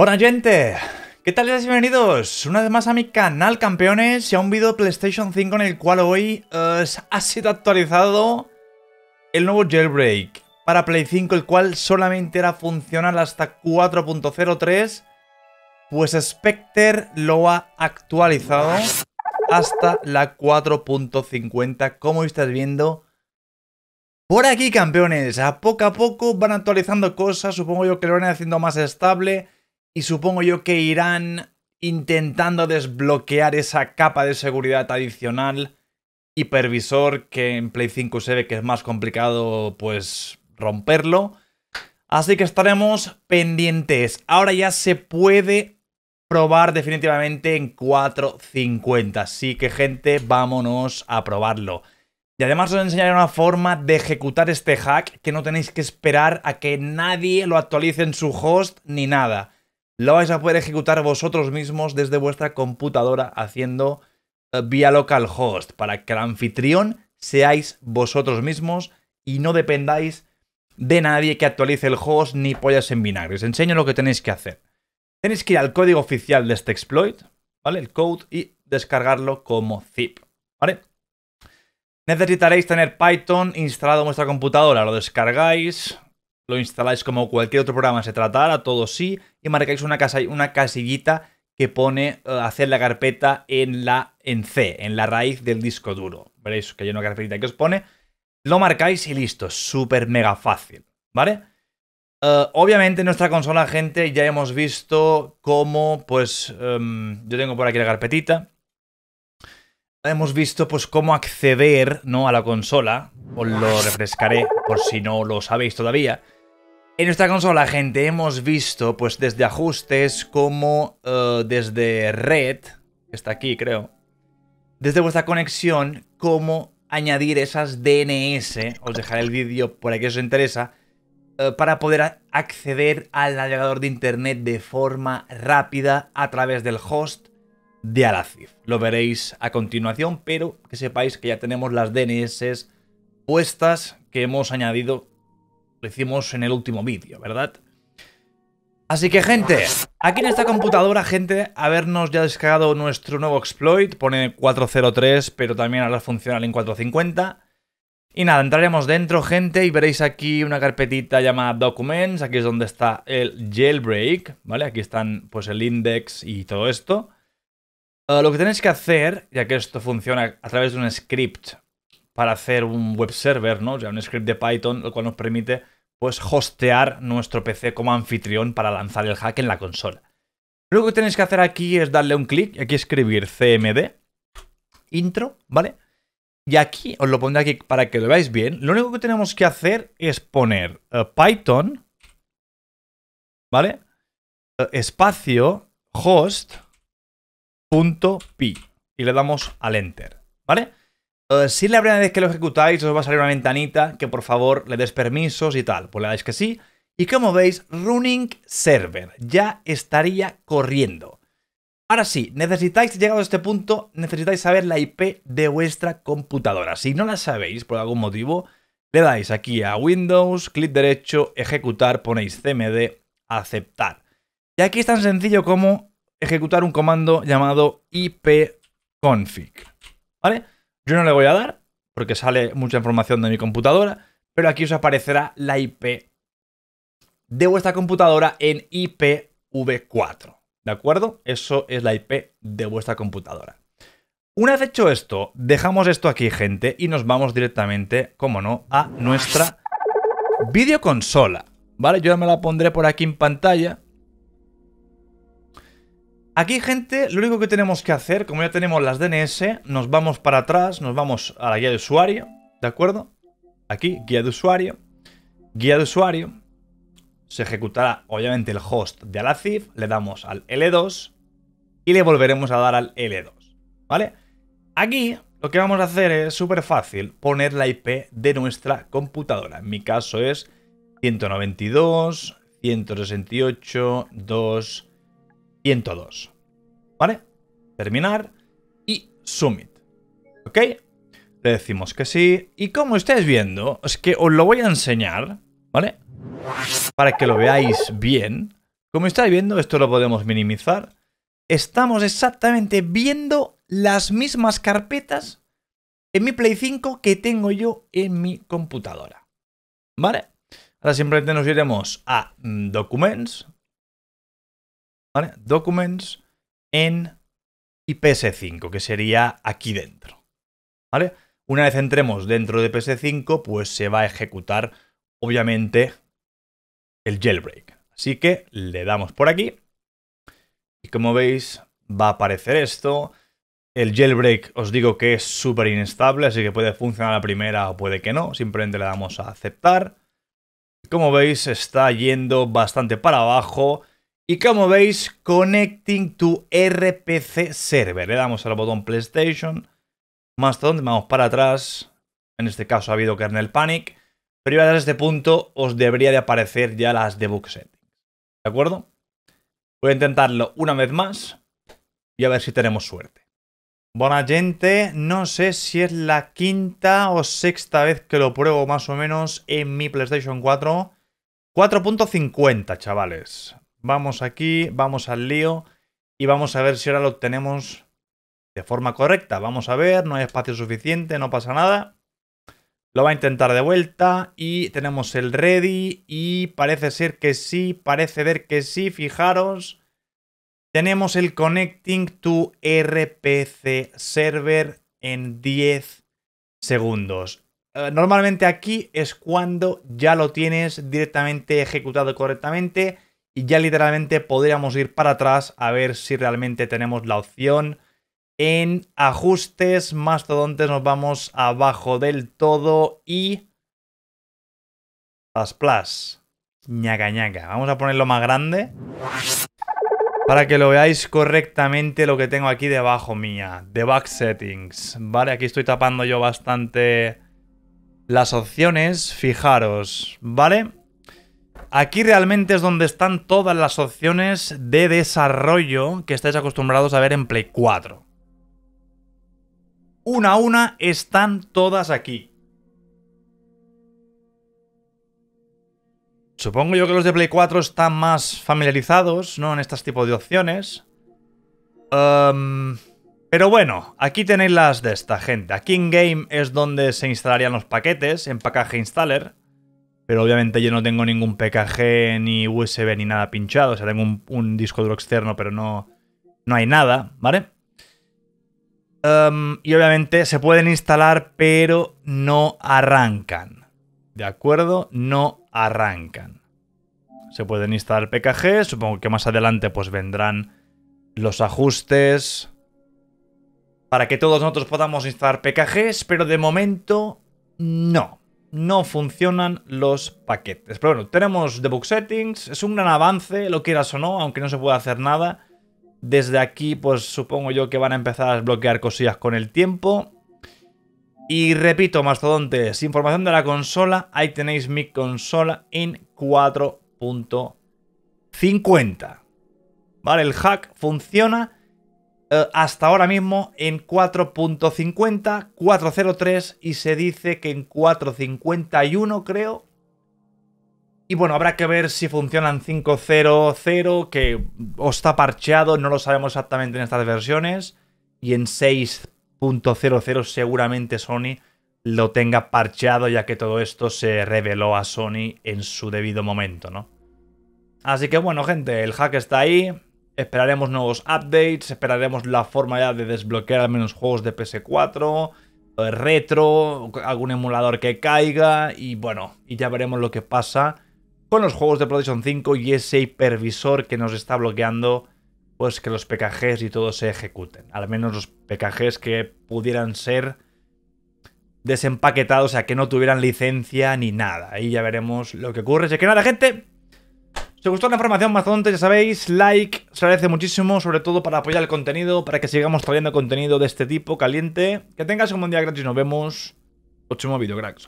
Buena gente, ¿qué tal? Bienvenidos una vez más a mi canal, campeones, y a un vídeo de PlayStation 5 en el cual hoy eh, ha sido actualizado el nuevo jailbreak para Play 5, el cual solamente era funcional hasta 4.03, pues Spectre lo ha actualizado hasta la 4.50, como estáis viendo por aquí, campeones. A poco a poco van actualizando cosas, supongo yo que lo van haciendo más estable y supongo yo que irán intentando desbloquear esa capa de seguridad adicional hipervisor que en Play 5 se ve que es más complicado pues romperlo. Así que estaremos pendientes. Ahora ya se puede probar definitivamente en 4.50. Así que gente, vámonos a probarlo. Y además os enseñaré una forma de ejecutar este hack que no tenéis que esperar a que nadie lo actualice en su host ni nada lo vais a poder ejecutar vosotros mismos desde vuestra computadora haciendo eh, vía localhost para que el anfitrión seáis vosotros mismos y no dependáis de nadie que actualice el host ni pollas en vinagre. Os enseño lo que tenéis que hacer. Tenéis que ir al código oficial de este exploit, ¿vale? El code y descargarlo como zip, ¿vale? Necesitaréis tener Python instalado en vuestra computadora. Lo descargáis, lo instaláis como cualquier otro programa se tratara, todo sí, y marcáis una, una casillita que pone eh, hacer la carpeta en la en C, en la raíz del disco duro. Veréis que hay una carpetita que os pone. Lo marcáis y listo, súper mega fácil, ¿vale? Eh, obviamente en nuestra consola, gente, ya hemos visto cómo, pues, em, yo tengo por aquí la carpetita. Hemos visto, pues, cómo acceder, ¿no? A la consola. Os lo refrescaré por si no lo sabéis todavía. En nuestra consola, gente, hemos visto, pues desde ajustes, como eh, desde red, que está aquí, creo, desde vuestra conexión, cómo añadir esas DNS, os dejaré el vídeo por aquí si os interesa, eh, para poder acceder al navegador de internet de forma rápida a través del host de Alacif. Lo veréis a continuación, pero que sepáis que ya tenemos las DNS puestas que hemos añadido lo hicimos en el último vídeo, ¿verdad? Así que, gente, aquí en esta computadora, gente, habernos ya descargado nuestro nuevo exploit. Pone 403, pero también ahora funcional en 450. Y nada, entraremos dentro, gente, y veréis aquí una carpetita llamada Documents. Aquí es donde está el jailbreak, ¿vale? Aquí están, pues, el index y todo esto. Eh, lo que tenéis que hacer, ya que esto funciona a través de un script para hacer un web server, ¿no? O sea, un script de Python, lo cual nos permite pues hostear nuestro PC como anfitrión para lanzar el hack en la consola. Lo que tenéis que hacer aquí es darle un clic y aquí escribir cmd intro, ¿vale? Y aquí os lo pondré aquí para que lo veáis bien. Lo único que tenemos que hacer es poner eh, Python, ¿vale? Eh, espacio host.py y le damos al enter, ¿vale? Eh, si la primera vez que lo ejecutáis os va a salir una ventanita que por favor le des permisos y tal. Pues le dais que sí. Y como veis, Running Server ya estaría corriendo. Ahora sí, necesitáis, llegado a este punto, necesitáis saber la IP de vuestra computadora. Si no la sabéis por algún motivo, le dais aquí a Windows, clic derecho, ejecutar, ponéis cmd, aceptar. Y aquí es tan sencillo como ejecutar un comando llamado ipconfig. ¿Vale? Yo no le voy a dar, porque sale mucha información de mi computadora, pero aquí os aparecerá la IP de vuestra computadora en IPv4. ¿De acuerdo? Eso es la IP de vuestra computadora. Una vez hecho esto, dejamos esto aquí, gente, y nos vamos directamente, como no, a nuestra videoconsola. ¿Vale? Yo me la pondré por aquí en pantalla. Aquí, gente, lo único que tenemos que hacer, como ya tenemos las DNS, nos vamos para atrás, nos vamos a la guía de usuario, ¿de acuerdo? Aquí, guía de usuario, guía de usuario, se ejecutará obviamente el host de Alacif, le damos al L2 y le volveremos a dar al L2, ¿vale? Aquí lo que vamos a hacer es súper fácil, poner la IP de nuestra computadora. En mi caso es 192, 168, 2... 102. ¿Vale? Terminar y submit. ¿Ok? Le decimos que sí. Y como estáis viendo, es que os lo voy a enseñar, ¿vale? Para que lo veáis bien. Como estáis viendo, esto lo podemos minimizar. Estamos exactamente viendo las mismas carpetas en mi Play 5 que tengo yo en mi computadora. ¿Vale? Ahora simplemente nos iremos a mm, Documents. ¿Vale? Documents en PS5, que sería aquí dentro. ¿Vale? Una vez entremos dentro de PS5, pues se va a ejecutar, obviamente, el jailbreak. Así que le damos por aquí. Y como veis, va a aparecer esto. El jailbreak os digo que es súper inestable, así que puede funcionar la primera o puede que no. Simplemente le damos a aceptar. Como veis, está yendo bastante para abajo. Y como veis, Connecting to RPC Server. Le damos al botón PlayStation. Más donde vamos para atrás. En este caso ha habido kernel panic. Pero ya desde este punto os debería de aparecer ya las debug settings. ¿De acuerdo? Voy a intentarlo una vez más y a ver si tenemos suerte. Buena gente, no sé si es la quinta o sexta vez que lo pruebo más o menos en mi PlayStation 4. 4.50, chavales. Vamos aquí, vamos al lío y vamos a ver si ahora lo obtenemos de forma correcta. Vamos a ver, no hay espacio suficiente, no pasa nada. Lo va a intentar de vuelta y tenemos el ready y parece ser que sí, parece ver que sí, fijaros. Tenemos el connecting to RPC server en 10 segundos. Eh, normalmente aquí es cuando ya lo tienes directamente ejecutado correctamente y ya literalmente podríamos ir para atrás a ver si realmente tenemos la opción en ajustes, mastodontes, nos vamos abajo del todo y... Plus plus. ñaca ñaca. Vamos a ponerlo más grande. Para que lo veáis correctamente lo que tengo aquí debajo mía. Debug settings. Vale, aquí estoy tapando yo bastante las opciones. Fijaros, ¿vale? Aquí realmente es donde están todas las opciones de desarrollo que estáis acostumbrados a ver en Play 4 una a una están todas aquí. Supongo yo que los de Play 4 están más familiarizados, ¿no? En estos tipos de opciones. Em, pero bueno, aquí tenéis las de esta gente. Aquí en Game es donde se instalarían los paquetes, en package installer. Pero obviamente yo no tengo ningún PKG ni USB ni nada pinchado. O sea, tengo un, un disco duro externo, pero no, no hay nada, ¿vale? Em, y obviamente se pueden instalar, pero no arrancan. ¿De acuerdo? No arrancan. Se pueden instalar PKG. Supongo que más adelante pues vendrán los ajustes para que todos nosotros podamos instalar PKGs, pero de momento no. No funcionan los paquetes. Pero bueno, tenemos debug settings. Es un gran avance, lo quieras o no, aunque no se pueda hacer nada. Desde aquí, pues supongo yo que van a empezar a desbloquear cosillas con el tiempo. Y repito, mastodontes, información de la consola. Ahí tenéis mi consola en 4.50. Vale, el hack funciona eh, hasta ahora mismo en 4.50, 4.03 y se dice que en 4.51 creo y bueno, habrá que ver si funcionan 5.0.0, que o está parcheado, no lo sabemos exactamente en estas versiones. Y en 6.00 seguramente Sony lo tenga parcheado, ya que todo esto se reveló a Sony en su debido momento, ¿no? Así que bueno, gente, el hack está ahí. Esperaremos nuevos updates, esperaremos la forma ya de desbloquear al menos juegos de PS4, retro, algún emulador que caiga y bueno, y ya veremos lo que pasa con los juegos de PlayStation 5 y ese hipervisor que nos está bloqueando pues que los PKGs y todo se ejecuten. Al menos los PKGs que pudieran ser desempaquetados, o sea, que no tuvieran licencia ni nada. Ahí ya veremos lo que ocurre. Así que nada, gente. Si os gustó la información más ya sabéis, like, se agradece muchísimo, sobre todo para apoyar el contenido, para que sigamos trayendo contenido de este tipo caliente. Que tengas un buen día, gratis, nos vemos. Próximo vídeo, cracks.